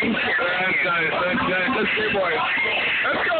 That's nice. That's nice. Let's go, boy. Let's go,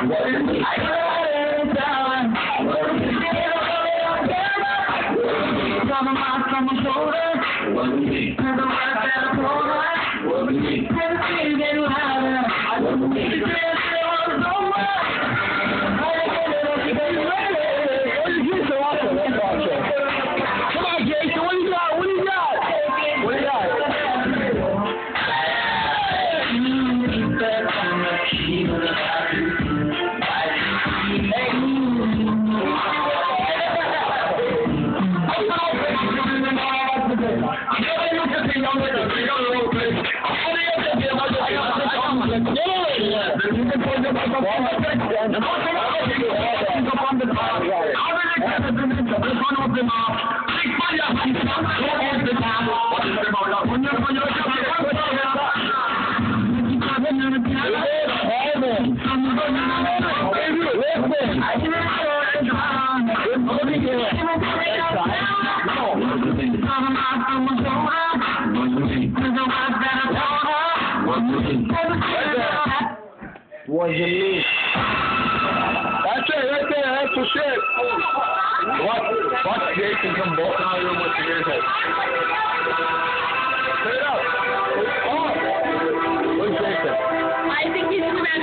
on, Jason. What do you got? What do you got? What do you got? I'm Hanifa, throw all the time. What is the matter? When you're a Thank you. Was it me? That's it, right there. That's the shit. Watch, watch Jason of the room with the haircut. Put it up. Oh. Where's Jason? I think he's the man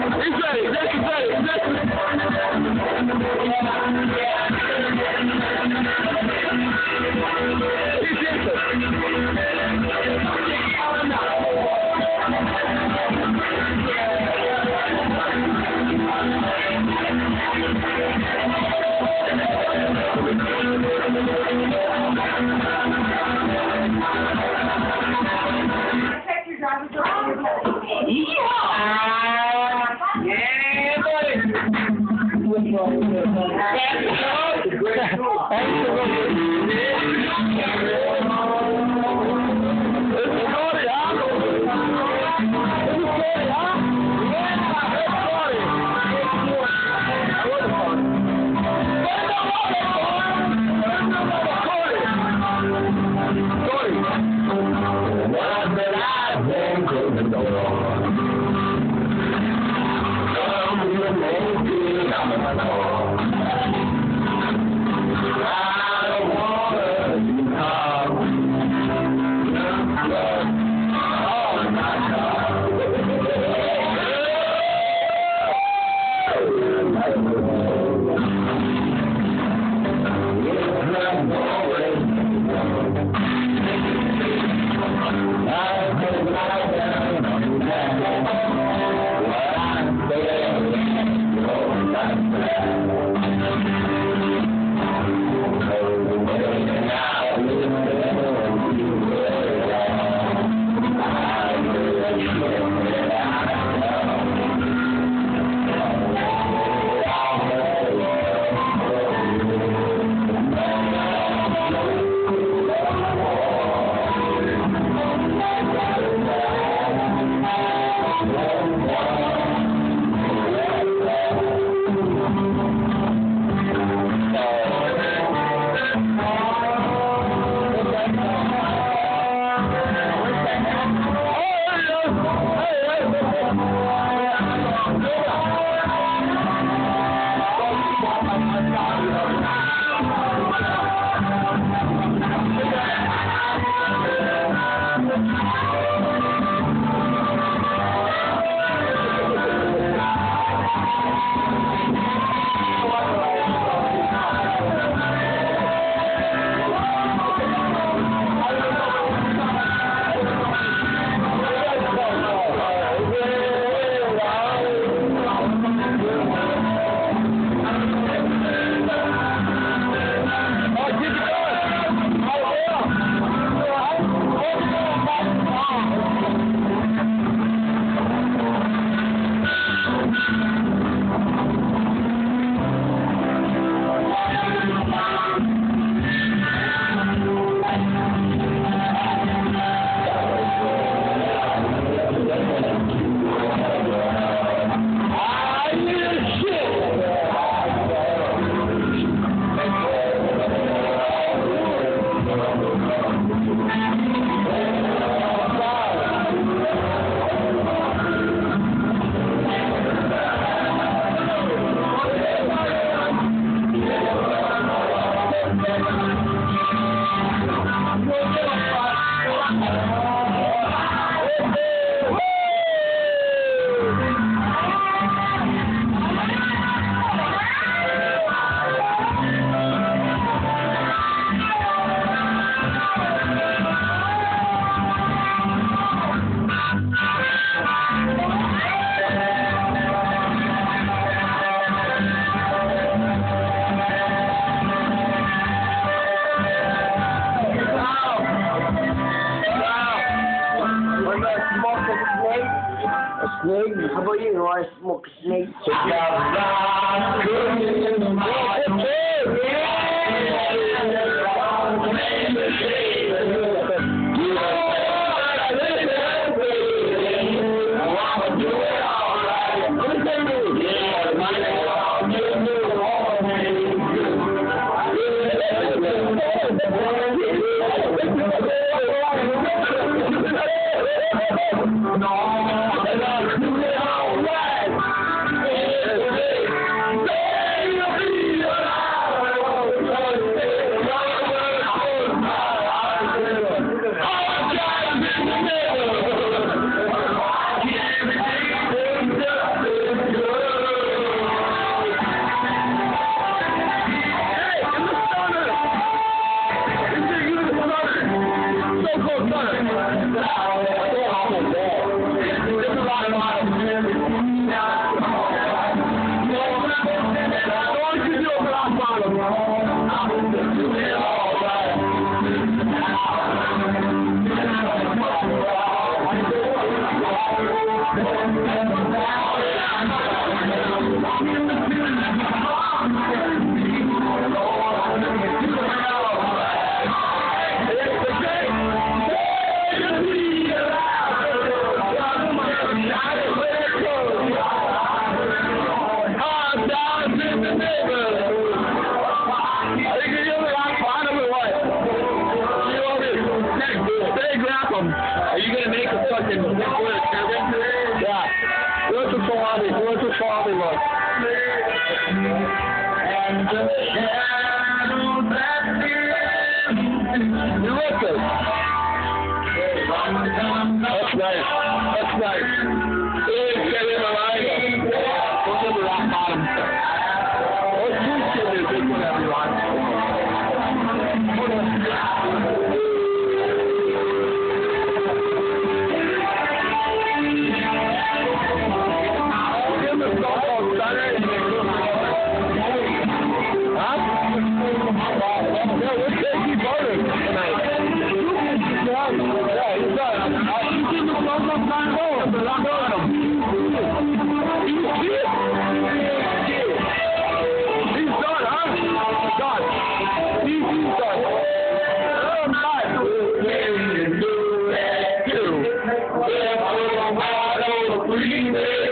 ready. Jason's ready. That's the great Smoke a snake? A snake? How about you? You want to smoke a snake? them. Are you gonna make a fucking big turban? Yeah. Look at Salami. Look at Salami look. And the shadow That's nice. That's nice. Thank you.